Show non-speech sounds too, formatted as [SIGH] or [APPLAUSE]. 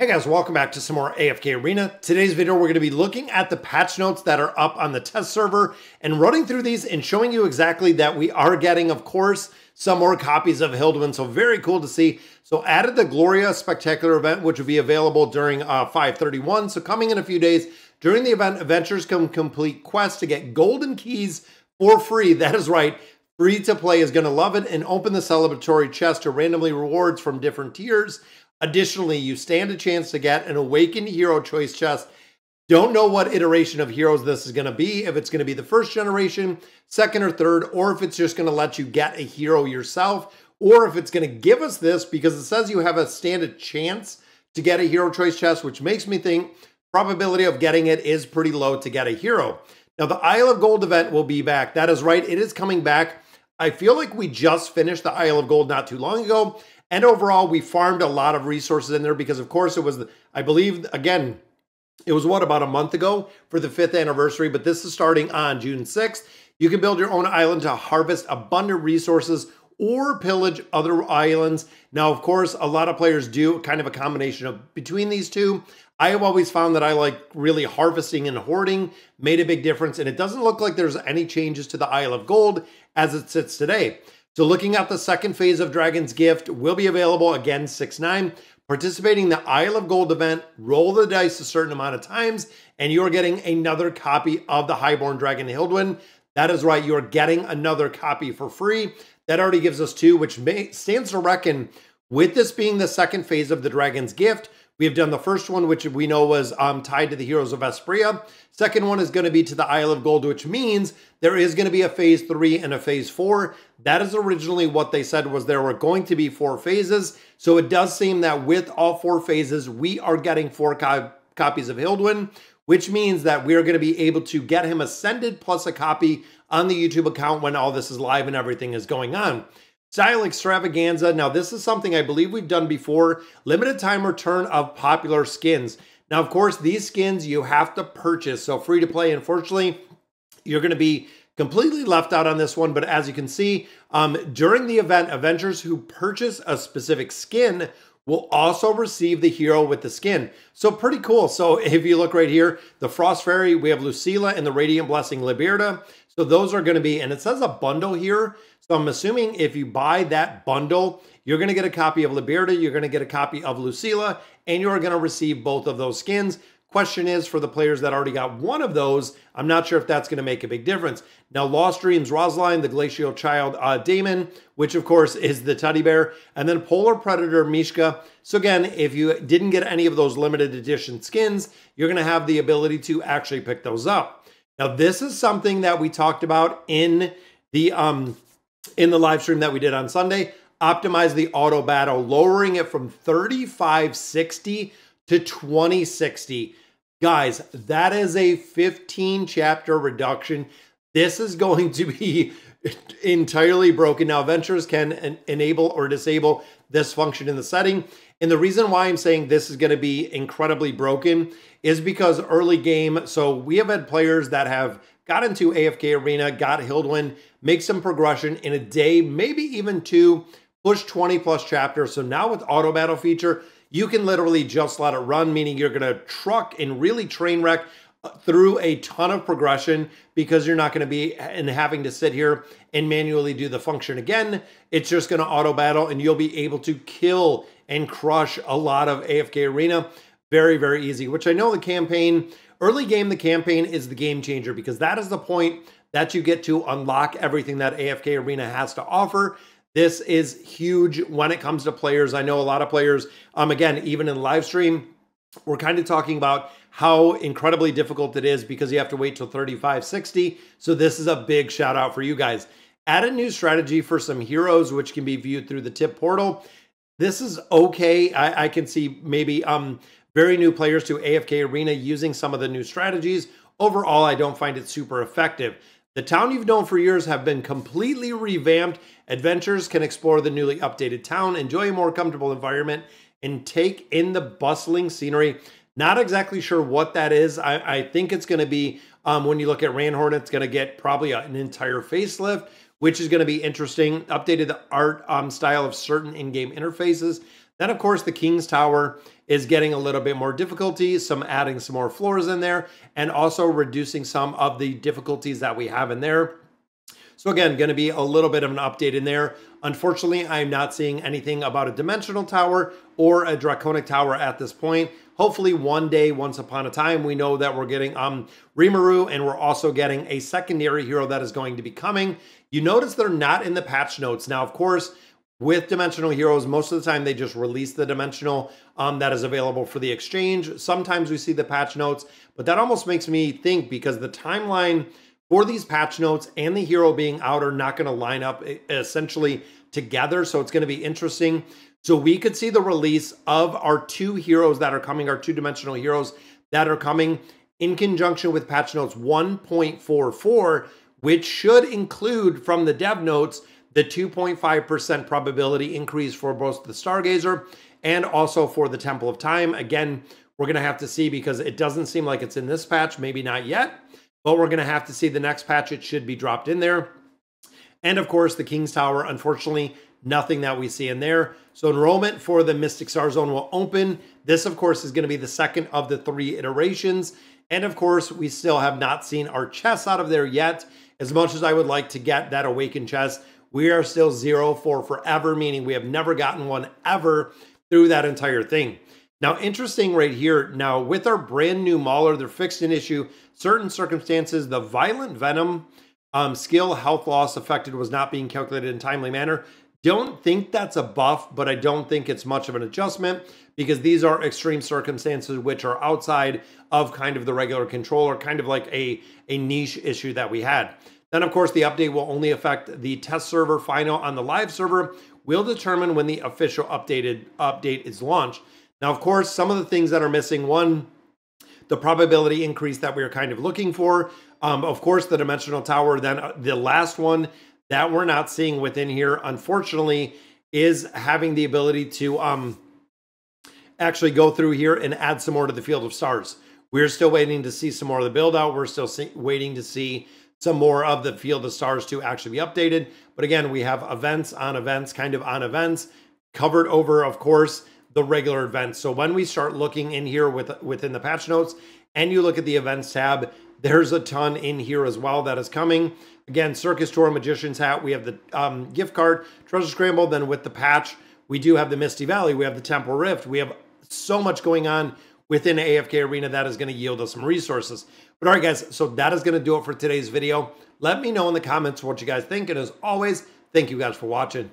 Hey guys, welcome back to some more AFK Arena. Today's video, we're going to be looking at the patch notes that are up on the test server and running through these and showing you exactly that we are getting, of course, some more copies of Hildwin. So very cool to see. So added the Gloria Spectacular event, which will be available during uh, 531. So coming in a few days, during the event, adventurers can complete quests to get golden keys for free. [LAUGHS] That is right. Free to play is going to love it and open the celebratory chest to randomly rewards from different tiers. Additionally, you stand a chance to get an Awakened Hero Choice chest. Don't know what iteration of heroes this is going to be, if it's going to be the first generation, second or third, or if it's just going to let you get a hero yourself, or if it's going to give us this because it says you have a stand a chance to get a hero choice chest, which makes me think probability of getting it is pretty low to get a hero. Now, the Isle of Gold event will be back. That is right, it is coming back. I feel like we just finished the Isle of Gold not too long ago, and overall, we farmed a lot of resources in there because, of course, it was, the, I believe, again, it was what, about a month ago for the fifth anniversary, but this is starting on June 6th. You can build your own island to harvest abundant resources or pillage other islands. Now, of course, a lot of players do kind of a combination of between these two. I have always found that I like really harvesting and hoarding made a big difference, and it doesn't look like there's any changes to the Isle of Gold as it sits today. So looking at the second phase of Dragon's Gift will be available again 6-9. Participating in the Isle of Gold event, roll the dice a certain amount of times, and you're getting another copy of the Highborn Dragon Hildwin. That is right, you're getting another copy for free. That already gives us two, which may, stands to reckon with this being the second phase of the Dragon's Gift, we have done the first one, which we know was um, tied to the Heroes of Espria. Second one is going to be to the Isle of Gold, which means there is going to be a phase three and a phase four. That is originally what they said was there were going to be four phases. So it does seem that with all four phases, we are getting four co copies of Hildwin, which means that we are going to be able to get him ascended plus a copy on the YouTube account when all this is live and everything is going on. Style Extravaganza. Now, this is something I believe we've done before. Limited time return of popular skins. Now, of course, these skins you have to purchase, so free to play. Unfortunately, you're going to be completely left out on this one. But as you can see, um, during the event, Avengers who purchase a specific skin will also receive the hero with the skin. So pretty cool. So [LAUGHS] if you look right here, the Frost Fairy, we have Lucilla and the Radiant Blessing Liberta. So those are going to be, and it says a bundle here. So I'm assuming if you buy that bundle, you're going to get a copy of Liberta, you're going to get a copy of Lucilla, and you're going to receive both of those skins. Question is for the players that already got one of those, I'm not sure if that's going to make a big difference. Now, Lost Dreams Rosaline, the Glacial Child uh, Daimon, which of course is the teddy bear, and then Polar Predator Mishka. So, again, if you didn't get any of those limited edition skins, you're going to have the ability to actually pick those up. Now, this is something that we talked about in the um, in the live stream that we did on Sunday. Optimize the auto battle, lowering it from 3560 to 2060. Guys, that is a 15 chapter reduction. This is going to be entirely broken. Now, Ventures can en enable or disable this function in the setting. And the reason why I'm saying this is going to be incredibly broken is because early game, so we have had players that have got into AFK Arena, got Hildwin, make some progression in a day, maybe even two, push 20 plus chapters. So now with auto battle feature, you can literally just let it run, meaning you're going to truck and really train wreck through a ton of progression because you're not going to be and having to sit here and manually do the function again. It's just going to auto battle and you'll be able to kill and crush a lot of AFK Arena. Very, very easy, which I know the campaign, early game, the campaign is the game changer because that is the point that you get to unlock everything that AFK Arena has to offer. This is huge when it comes to players. I know a lot of players, um, again, even in live stream, we're kind of talking about how incredibly difficult it is because you have to wait till 3560. So this is a big shout out for you guys. Add a new strategy for some heroes, which can be viewed through the tip portal. This is okay. I, I can see maybe um, very new players to AFK Arena using some of the new strategies. Overall, I don't find it super effective. The town you've known for years have been completely revamped. Adventurers can explore the newly updated town, enjoy a more comfortable environment, and take in the bustling scenery. Not exactly sure what that is. I, I think it's going to be, um, when you look at Ranhorn, it's going to get probably an entire facelift, which is going to be interesting. Updated the art um, style of certain in-game interfaces. Then, of course, the King's Tower is getting a little bit more difficulty, some adding some more floors in there, and also reducing some of the difficulties that we have in there. So again, going to be a little bit of an update in there. Unfortunately, I'm not seeing anything about a dimensional tower or a draconic tower at this point. Hopefully one day, once upon a time, we know that we're getting um Rimuru and we're also getting a secondary hero that is going to be coming. You notice they're not in the patch notes. Now, of course, with dimensional heroes most of the time they just release the dimensional um, that is available for the exchange sometimes we see the patch notes but that almost makes me think because the timeline for these patch notes and the hero being out are not going to line up eh, essentially together so it's going to be interesting so we could see the release of our two heroes that are coming our two dimensional heroes that are coming in conjunction with patch notes 1.44 which should include from the dev notes the 2.5% probability increase for both the Stargazer and also for the Temple of Time. Again, we're going to have to see because it doesn't seem like it's in this patch, maybe not yet, but we're going to have to see the next patch. It should be dropped in there. And of course, the King's Tower, unfortunately, nothing that we see in there. So enrollment for the Mystic Star Zone will open. This, of course, is going to be the second of the three iterations. And of course, we still have not seen our chests out of there yet. As much as I would like to get that Awakened chest, we are still zero for forever, meaning we have never gotten one ever through that entire thing. Now, interesting right here. Now, with our brand new Mauler, they're fixed an issue. Certain circumstances, the violent venom um, skill health loss affected was not being calculated in timely manner. Don't think that's a buff, but I don't think it's much of an adjustment because these are extreme circumstances which are outside of kind of the regular control or kind of like a, a niche issue that we had. Then, of course, the update will only affect the test server final on the live server. Will determine when the official updated update is launched. Now, of course, some of the things that are missing one, the probability increase that we are kind of looking for. Um, of course, the dimensional tower. Then uh, the last one that we're not seeing within here, unfortunately, is having the ability to um, actually go through here and add some more to the field of stars. We're still waiting to see some more of the build out. We're still see- waiting to see some more of the Field of Stars to actually be updated. But again, we have events on events, kind of on events, covered over, of course, the regular events. So when we start looking in here with within the patch notes and you look at the events tab, there's a ton in here as well that is coming. Again, Circus Tour, Magician's Hat, we have the um, gift card, Treasure Scramble, then with the patch, we do have the Misty Valley, we have the Temporal Rift, we have so much going on within AFK Arena that is going to yield us some resources. But all right, guys, so that is going to do it for today's video. Let me know in the comments what you guys think. And as always, thank you guys for watching.